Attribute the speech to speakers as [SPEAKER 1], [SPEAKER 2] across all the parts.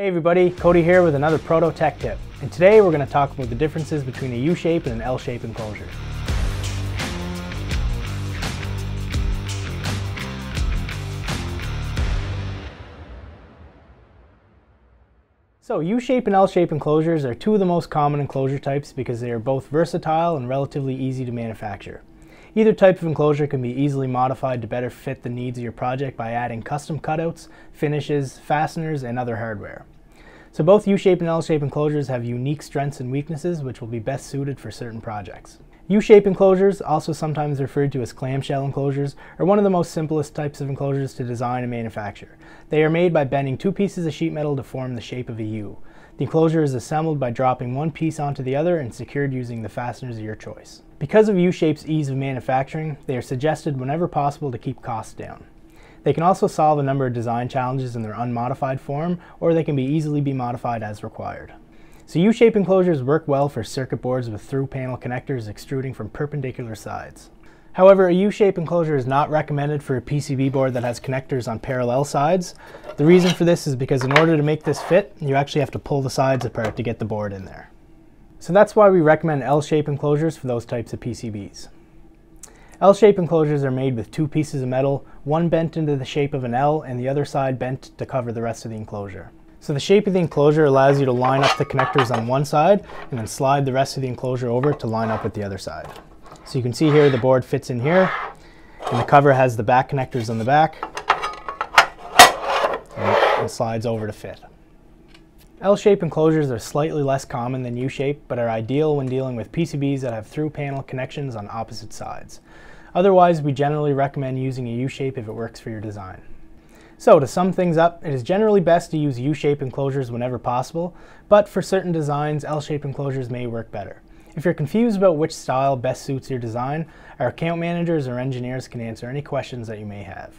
[SPEAKER 1] Hey everybody, Cody here with another Proto Tech tip. And today we're going to talk about the differences between a U-shape and an L-shape enclosure. So U-shape and L-shape enclosures are two of the most common enclosure types because they are both versatile and relatively easy to manufacture. Either type of enclosure can be easily modified to better fit the needs of your project by adding custom cutouts, finishes, fasteners, and other hardware. So both U-shape and L-shape enclosures have unique strengths and weaknesses which will be best suited for certain projects. U-shape enclosures, also sometimes referred to as clamshell enclosures, are one of the most simplest types of enclosures to design and manufacture. They are made by bending two pieces of sheet metal to form the shape of a U. The enclosure is assembled by dropping one piece onto the other and secured using the fasteners of your choice. Because of U-Shape's ease of manufacturing, they are suggested whenever possible to keep costs down. They can also solve a number of design challenges in their unmodified form, or they can be easily be modified as required. So U-shape enclosures work well for circuit boards with through panel connectors extruding from perpendicular sides. However, a U-shape enclosure is not recommended for a PCB board that has connectors on parallel sides. The reason for this is because in order to make this fit, you actually have to pull the sides apart to get the board in there. So that's why we recommend L-shape enclosures for those types of PCBs. L-shape enclosures are made with two pieces of metal, one bent into the shape of an L and the other side bent to cover the rest of the enclosure. So the shape of the enclosure allows you to line up the connectors on one side and then slide the rest of the enclosure over to line up with the other side. So you can see here the board fits in here and the cover has the back connectors on the back and slides over to fit. L-shape enclosures are slightly less common than U-shape, but are ideal when dealing with PCBs that have through panel connections on opposite sides. Otherwise, we generally recommend using a U-shape if it works for your design. So to sum things up, it is generally best to use U-shape enclosures whenever possible, but for certain designs, L-shape enclosures may work better. If you're confused about which style best suits your design, our account managers or engineers can answer any questions that you may have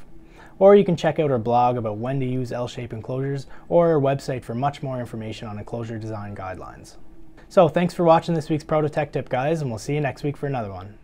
[SPEAKER 1] or you can check out our blog about when to use L-shape enclosures or our website for much more information on enclosure design guidelines. So thanks for watching this week's Prototech Tip guys and we'll see you next week for another one.